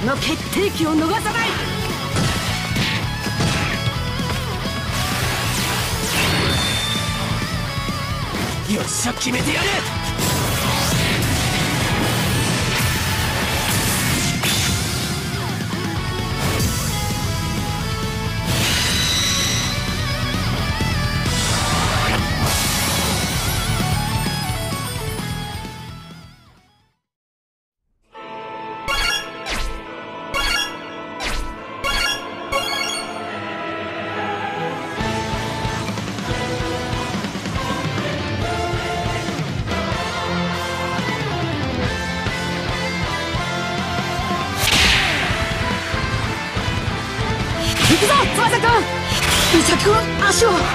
この決定機を逃さない。よっしゃ決めてやる。ん伊作くん足を。頑張っ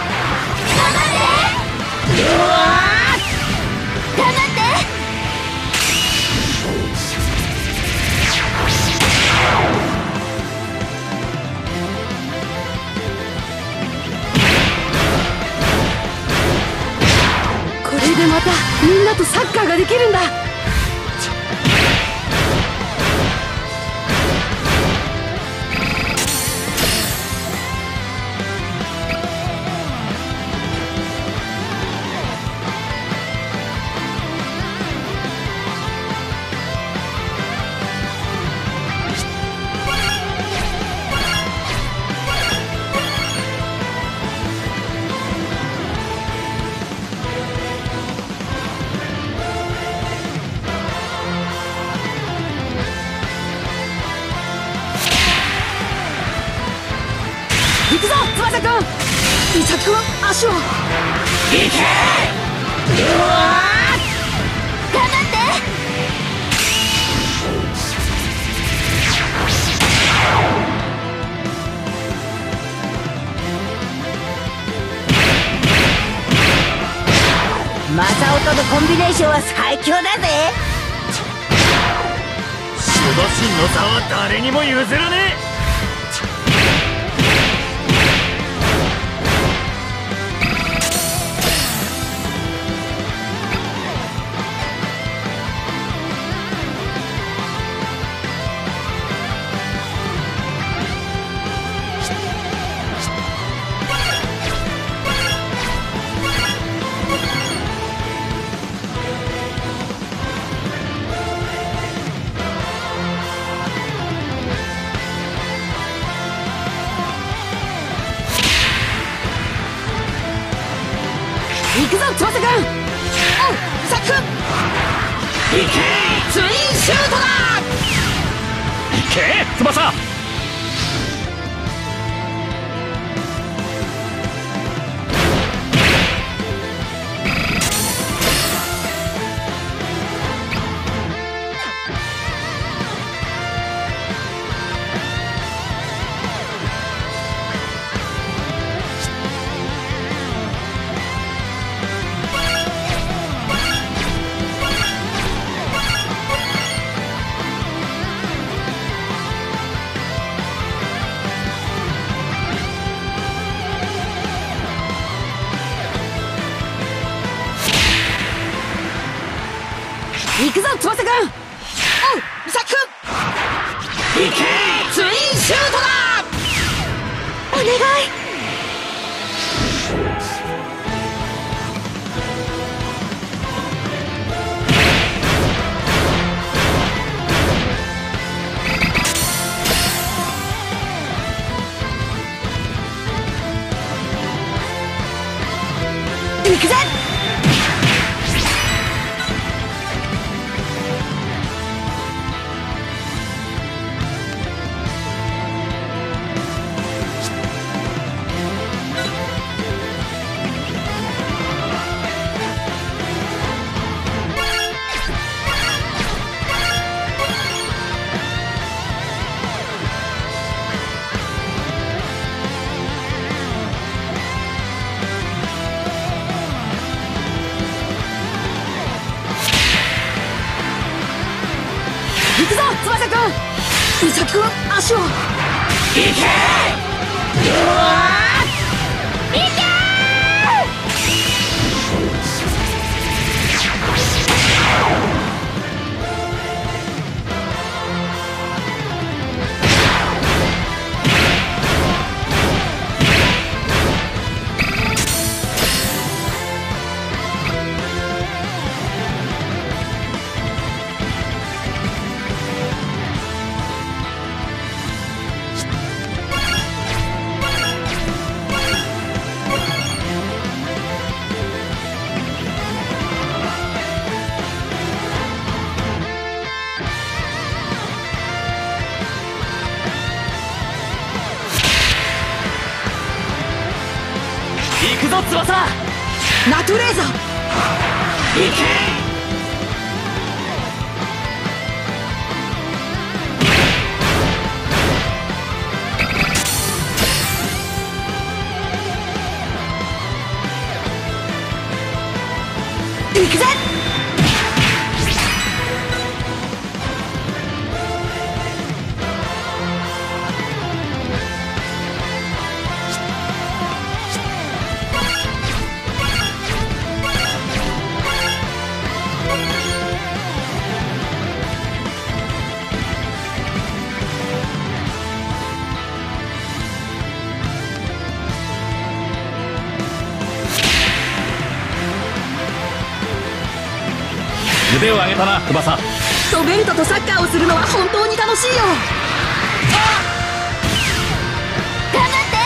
てうわ頑張って。これでまたみんなとサッカーができるんだ。くぞ翼くん伊作くん足を頑張って。マサオとのコンビネーションは最強だぜ。守護神の座は誰にも譲らねえ行くぞおけ！ツインシュートだ！け！え翼くぞ翼くん。おう伊作くん行け。ツインシュートだ。お願い。行くぜ行くぞ翼くん！伊作くん足を行けうわ行けぞ翼！ナトレーザー行け！行くぜ腕を上げたな翼。ソベルトとサッカーをするのは本当に楽しいよ。頑張って。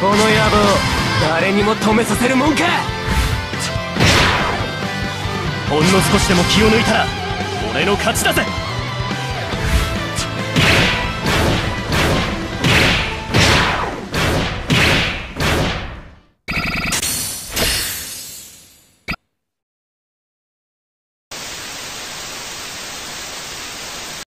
この野郎誰にも止めさせるもんか。ほんの少しでも気を抜いたら俺の勝ちだぜ